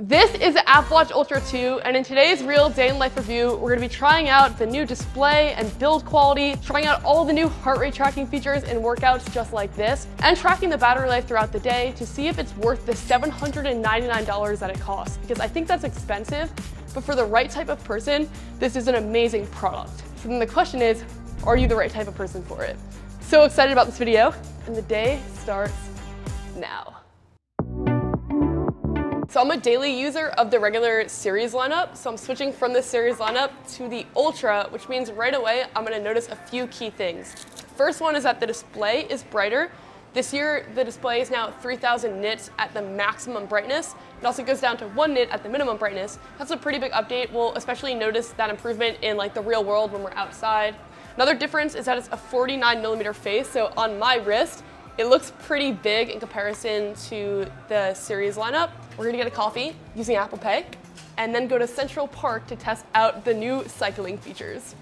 This is the Apple Watch Ultra 2, and in today's real day in life review, we're gonna be trying out the new display and build quality, trying out all the new heart rate tracking features in workouts just like this, and tracking the battery life throughout the day to see if it's worth the $799 that it costs, because I think that's expensive, but for the right type of person, this is an amazing product. So then the question is, are you the right type of person for it? So excited about this video, and the day starts now. So I'm a daily user of the regular series lineup, so I'm switching from the series lineup to the Ultra, which means right away I'm gonna notice a few key things. First one is that the display is brighter. This year, the display is now 3000 nits at the maximum brightness. It also goes down to one nit at the minimum brightness. That's a pretty big update. We'll especially notice that improvement in like the real world when we're outside. Another difference is that it's a 49 millimeter face, so on my wrist, it looks pretty big in comparison to the series lineup. We're gonna get a coffee using Apple Pay and then go to Central Park to test out the new cycling features.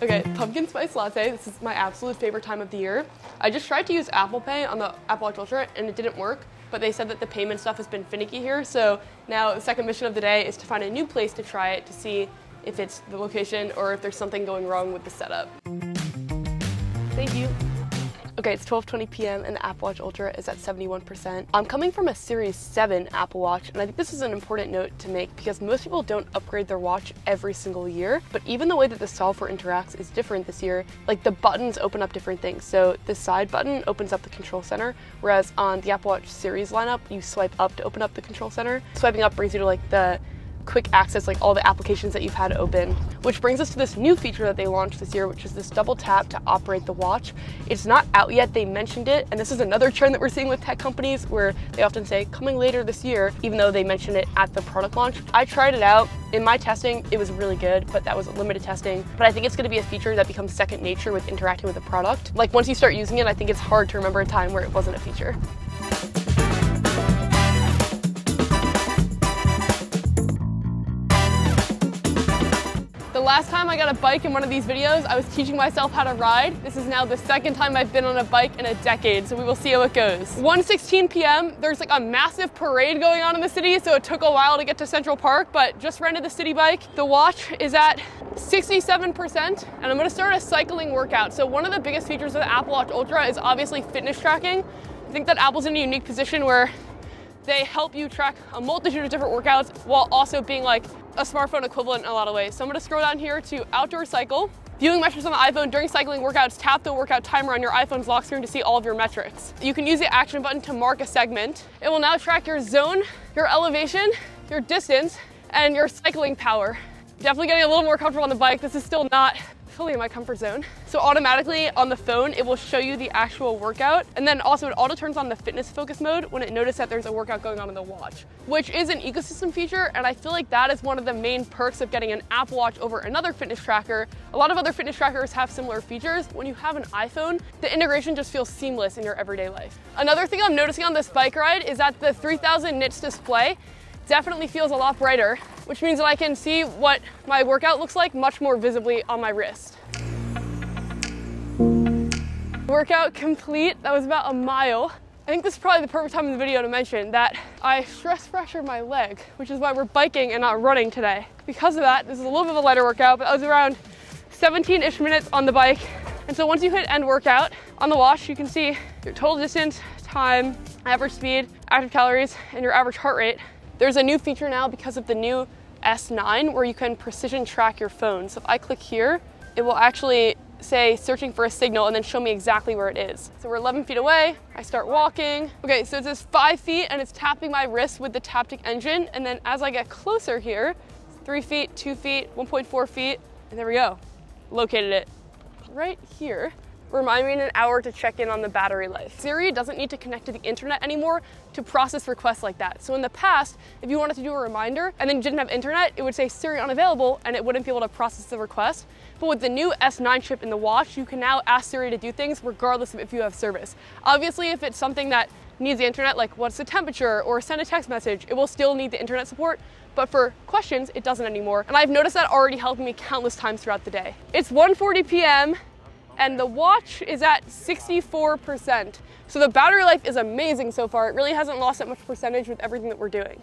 Okay, pumpkin spice latte. This is my absolute favorite time of the year. I just tried to use Apple Pay on the Apple Watch Ultra and it didn't work, but they said that the payment stuff has been finicky here. So now the second mission of the day is to find a new place to try it to see if it's the location or if there's something going wrong with the setup. Thank you. Okay, it's 12.20 p.m. and the Apple Watch Ultra is at 71%. I'm coming from a Series 7 Apple Watch, and I think this is an important note to make because most people don't upgrade their watch every single year, but even the way that the software interacts is different this year. Like the buttons open up different things. So the side button opens up the control center, whereas on the Apple Watch series lineup, you swipe up to open up the control center. Swiping up brings you to like the quick access like all the applications that you've had open. Which brings us to this new feature that they launched this year, which is this double tap to operate the watch. It's not out yet, they mentioned it, and this is another trend that we're seeing with tech companies where they often say coming later this year, even though they mentioned it at the product launch. I tried it out. In my testing, it was really good, but that was limited testing. But I think it's gonna be a feature that becomes second nature with interacting with the product. Like once you start using it, I think it's hard to remember a time where it wasn't a feature. Last time I got a bike in one of these videos, I was teaching myself how to ride. This is now the second time I've been on a bike in a decade, so we will see how it goes. 1.16 p.m., there's like a massive parade going on in the city, so it took a while to get to Central Park, but just rented the Citi Bike. The watch is at 67%, and I'm gonna start a cycling workout. So one of the biggest features of the Apple Watch Ultra is obviously fitness tracking. I think that Apple's in a unique position where they help you track a multitude of different workouts while also being like a smartphone equivalent in a lot of ways. So I'm gonna scroll down here to outdoor cycle. Viewing metrics on the iPhone during cycling workouts, tap the workout timer on your iPhone's lock screen to see all of your metrics. You can use the action button to mark a segment. It will now track your zone, your elevation, your distance, and your cycling power. Definitely getting a little more comfortable on the bike. This is still not fully in my comfort zone. So automatically on the phone, it will show you the actual workout. And then also it auto turns on the fitness focus mode when it notices that there's a workout going on in the watch, which is an ecosystem feature. And I feel like that is one of the main perks of getting an Apple Watch over another fitness tracker. A lot of other fitness trackers have similar features. When you have an iPhone, the integration just feels seamless in your everyday life. Another thing I'm noticing on this bike ride is that the 3000 nits display definitely feels a lot brighter, which means that I can see what my workout looks like much more visibly on my wrist. Workout complete, that was about a mile. I think this is probably the perfect time in the video to mention that I stress fractured my leg, which is why we're biking and not running today. Because of that, this is a little bit of a lighter workout, but I was around 17-ish minutes on the bike. And so once you hit end workout, on the watch, you can see your total distance, time, average speed, active calories, and your average heart rate. There's a new feature now because of the new S9 where you can precision track your phone. So if I click here, it will actually say searching for a signal and then show me exactly where it is. So we're 11 feet away, I start walking. Okay, so it says five feet and it's tapping my wrist with the Taptic engine. And then as I get closer here, three feet, two feet, 1.4 feet, and there we go. Located it right here. Remind me in an hour to check in on the battery life. Siri doesn't need to connect to the internet anymore to process requests like that. So in the past, if you wanted to do a reminder and then you didn't have internet, it would say Siri unavailable and it wouldn't be able to process the request. But with the new S9 chip in the watch, you can now ask Siri to do things regardless of if you have service. Obviously, if it's something that needs the internet, like what's the temperature or send a text message, it will still need the internet support. But for questions, it doesn't anymore. And I've noticed that already helping me countless times throughout the day. It's 1.40 p.m and the watch is at 64%. So the battery life is amazing so far. It really hasn't lost that much percentage with everything that we're doing.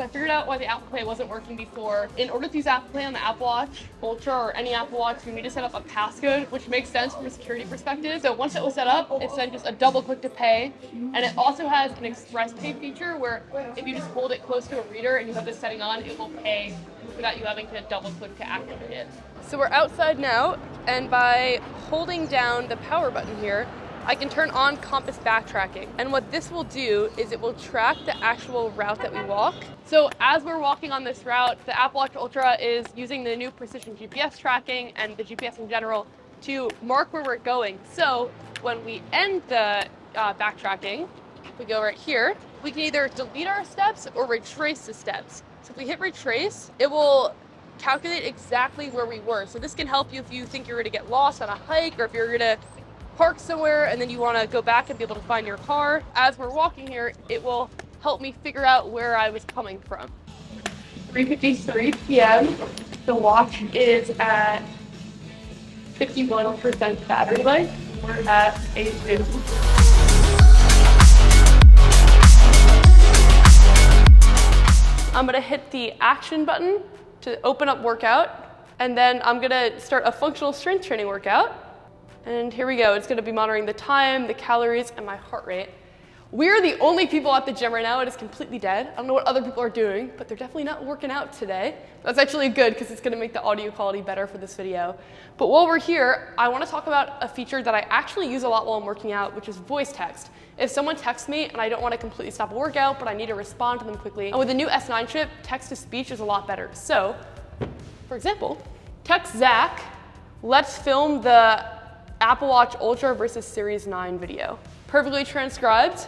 So I figured out why the Apple Pay wasn't working before. In order to use Apple Pay on the Apple Watch Ultra or any Apple Watch, you need to set up a passcode, which makes sense from a security perspective. So once it was set up, it's then just a double click to pay. And it also has an express pay feature where if you just hold it close to a reader and you have this setting on, it will pay without you having to double click to activate it. So we're outside now, and by holding down the power button here, I can turn on compass backtracking. And what this will do is it will track the actual route that we walk. So as we're walking on this route, the Apple Watch Ultra is using the new precision GPS tracking and the GPS in general to mark where we're going. So when we end the uh, backtracking, we go right here, we can either delete our steps or retrace the steps. So if we hit retrace, it will calculate exactly where we were. So this can help you if you think you're gonna get lost on a hike or if you're gonna park somewhere and then you want to go back and be able to find your car. As we're walking here, it will help me figure out where I was coming from. 3.53 p.m. The watch is at 51% battery life. We're at 850. I'm gonna hit the action button to open up workout, and then I'm gonna start a functional strength training workout. And here we go. It's gonna be monitoring the time, the calories, and my heart rate. We're the only people at the gym right now. It is completely dead. I don't know what other people are doing, but they're definitely not working out today. That's actually good because it's gonna make the audio quality better for this video. But while we're here, I wanna talk about a feature that I actually use a lot while I'm working out, which is voice text. If someone texts me and I don't wanna completely stop a workout, but I need to respond to them quickly, and with the new S9 chip, text to speech is a lot better. So, for example, text Zach, let's film the Apple Watch Ultra versus Series 9 video. Perfectly transcribed,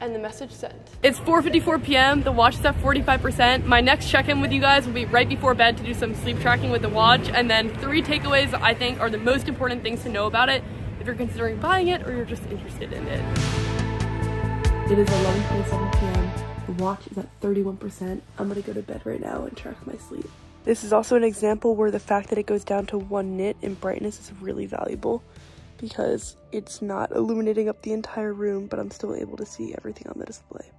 and the message sent. It's 4.54 p.m., the watch is at 45%. My next check-in with you guys will be right before bed to do some sleep tracking with the watch, and then three takeaways I think are the most important things to know about it if you're considering buying it or you're just interested in it. It is 11.27 p.m., the watch is at 31%. I'm gonna go to bed right now and track my sleep. This is also an example where the fact that it goes down to one nit in brightness is really valuable because it's not illuminating up the entire room, but I'm still able to see everything on the display.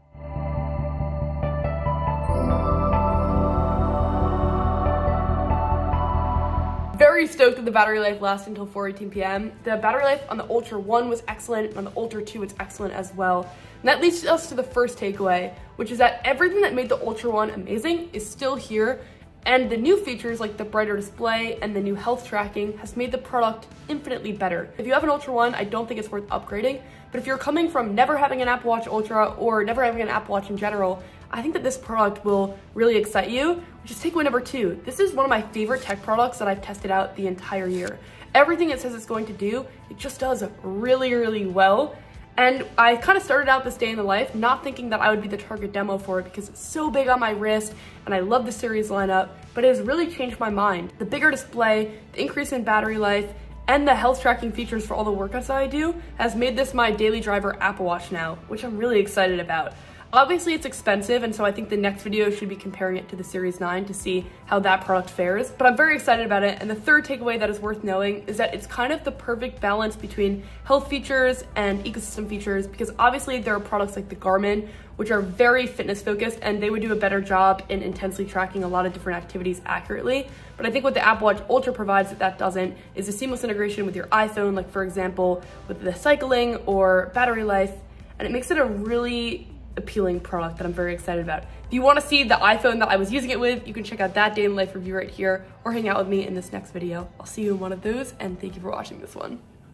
Very stoked that the battery life lasts until 4.18 p.m. The battery life on the Ultra 1 was excellent, on the Ultra 2 it's excellent as well. And that leads us to the first takeaway, which is that everything that made the Ultra 1 amazing is still here and the new features like the brighter display and the new health tracking has made the product infinitely better. If you have an Ultra 1, I don't think it's worth upgrading, but if you're coming from never having an Apple Watch Ultra or never having an Apple Watch in general, I think that this product will really excite you, which is takeaway number two. This is one of my favorite tech products that I've tested out the entire year. Everything it says it's going to do, it just does really, really well. And I kind of started out this day in the life not thinking that I would be the target demo for it because it's so big on my wrist and I love the series lineup, but it has really changed my mind. The bigger display, the increase in battery life, and the health tracking features for all the workouts that I do has made this my daily driver Apple Watch now, which I'm really excited about. Obviously it's expensive and so I think the next video should be comparing it to the Series 9 to see how that product fares, but I'm very excited about it. And the third takeaway that is worth knowing is that it's kind of the perfect balance between health features and ecosystem features because obviously there are products like the Garmin which are very fitness focused and they would do a better job in intensely tracking a lot of different activities accurately. But I think what the Apple Watch Ultra provides that that doesn't is a seamless integration with your iPhone, like for example, with the cycling or battery life, and it makes it a really appealing product that I'm very excited about. If you wanna see the iPhone that I was using it with, you can check out that day in life review right here or hang out with me in this next video. I'll see you in one of those and thank you for watching this one.